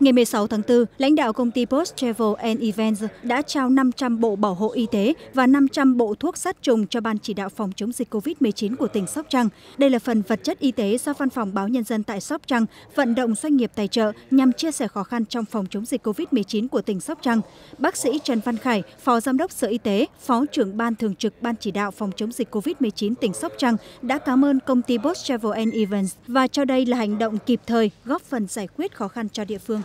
Ngày 16 tháng 4, lãnh đạo công ty Post Travel and Events đã trao 500 bộ bảo hộ y tế và 500 bộ thuốc sát trùng cho Ban chỉ đạo phòng chống dịch COVID-19 của tỉnh Sóc Trăng. Đây là phần vật chất y tế do Văn phòng báo Nhân dân tại Sóc Trăng vận động doanh nghiệp tài trợ nhằm chia sẻ khó khăn trong phòng chống dịch COVID-19 của tỉnh Sóc Trăng. Bác sĩ Trần Văn Khải, Phó Giám đốc Sở Y tế, Phó trưởng Ban Thường trực Ban chỉ đạo phòng chống dịch COVID-19 tỉnh Sóc Trăng đã cảm ơn công ty Post Travel and Events và cho đây là hành động kịp thời góp phần giải quyết khó khăn cho địa phương.